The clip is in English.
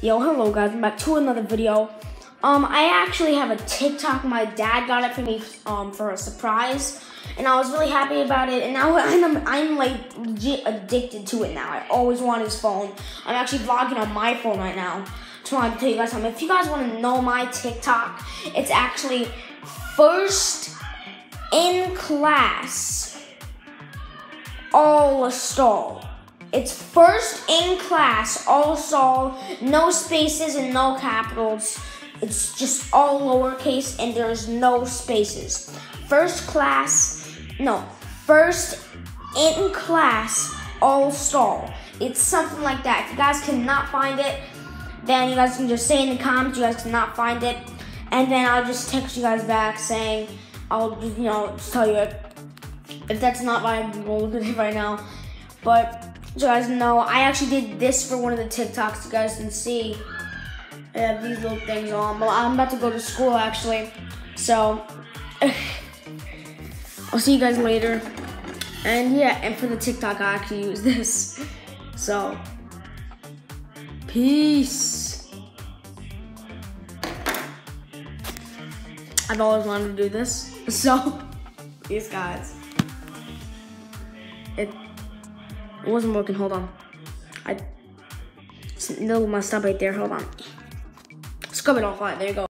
Yo, hello guys, I'm back to another video. Um, I actually have a TikTok. My dad got it for me um, for a surprise, and I was really happy about it. And now I'm, I'm like legit addicted to it now. I always want his phone. I'm actually vlogging on my phone right now. Just wanted to tell you guys something. If you guys want to know my TikTok, it's actually first in class all stall. It's first in class, all stall, no spaces and no capitals. It's just all lowercase and there's no spaces. First class, no, first in class, all stall. It's something like that. If you guys cannot find it, then you guys can just say in the comments you guys cannot find it. And then I'll just text you guys back saying, I'll just, you know, tell you if that's not at it right now. But so you guys know, I actually did this for one of the TikToks you guys can see. I have these little things on, but I'm about to go to school actually. So, I'll see you guys later. And yeah, and for the TikTok, I actually use this. So, peace. I've always wanted to do this. So, peace guys. It it wasn't working. Hold on. I no messed up right there. Hold on. Scrub it off. Right, there you go.